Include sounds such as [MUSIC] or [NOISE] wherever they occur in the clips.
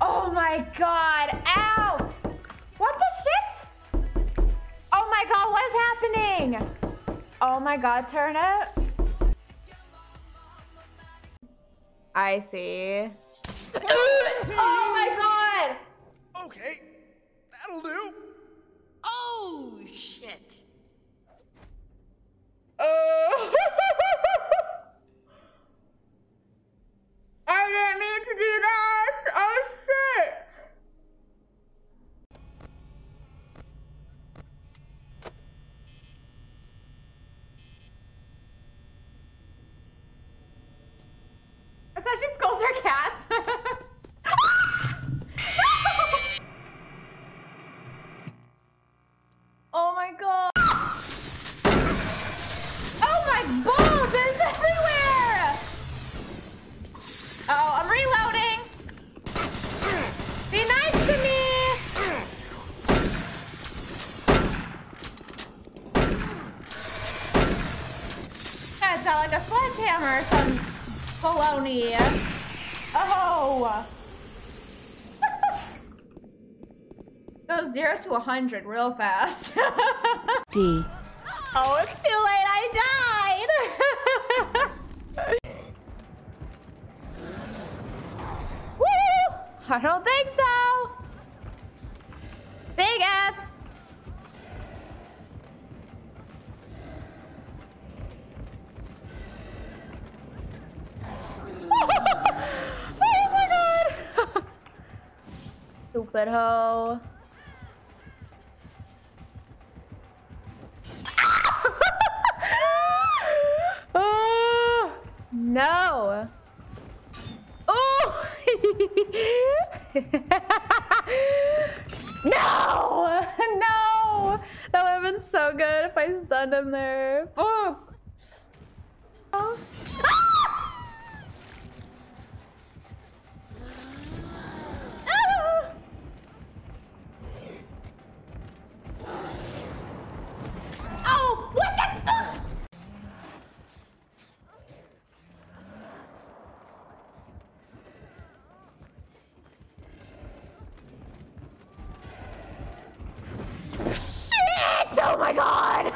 Oh my god, ow! What the shit? Oh my god, what is happening? Oh my god, turn up. I see. [LAUGHS] How she scolds her cats. [LAUGHS] oh my god. Oh my balls! It's everywhere! Oh, I'm reloading. Be nice to me. Guy's got like a sledgehammer or some baloney. Oh. [LAUGHS] Goes zero to a hundred real fast. [LAUGHS] D. Oh, it's too late. I died. [LAUGHS] Woo! I don't think so. Stupid hoe. [LAUGHS] oh, no. Oh! [LAUGHS] no! No! That would have been so good if I stunned him there. Oh! Oh. Oh my god!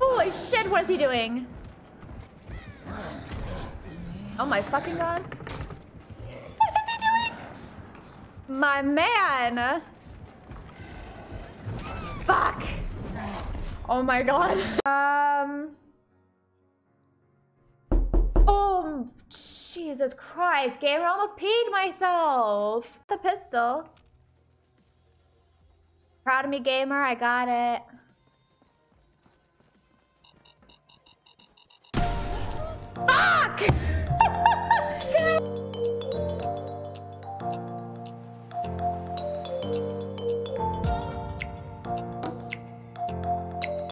Holy shit, what is he doing? Oh my fucking god. What is he doing? My man! Fuck! Oh my god. Um. Oh, Jesus Christ, gamer, almost peed myself. The pistol. Proud of me, gamer, I got it. Fuck!